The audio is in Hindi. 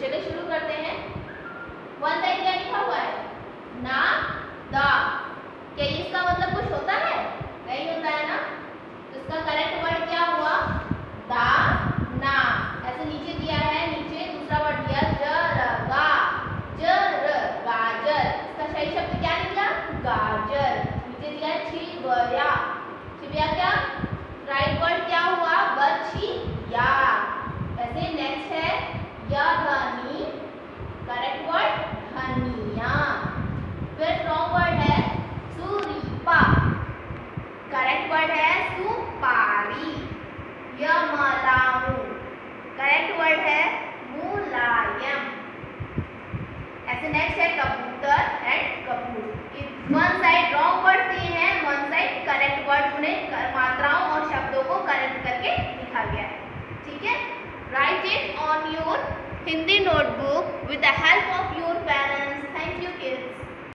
चलिए शुरू करते हैं। वन साइड क्या लिखा हुआ है? ना, दा। क्या इसका मतलब कुछ होता है? नहीं होता है ना? तो इसका करेक्ट वर्ड क्या हुआ? दा, ना। ऐसे नीचे दिया है, नीचे दूसरा वर्ड दिया जरगा जर गाजर। इसका सही शब्द क्या निकला? गाजर। नीचे दिया है छिबया छिबया क्या? वर्ड है मुलायम। ऐसे नेक्स्ट है कबूतर एंड कपूर। वन साइड रॉन्ग वर्ड दिए हैं वन साइड करेक्ट वर्ड उन्हें मात्राओं और शब्दों को करेक्ट करके लिखा गया है। ठीक है? Write it on your Hindi notebook with the help of your parents thank you kids